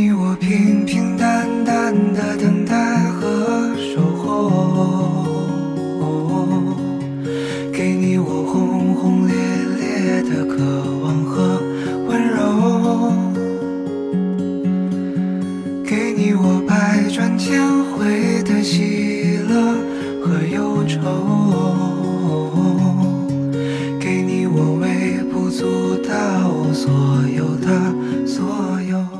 给你我平平淡淡的等待和守候。给你我轰轰烈烈的渴望和温柔。给你我百转千回的喜乐和忧愁。给你我微不足道所有的所有。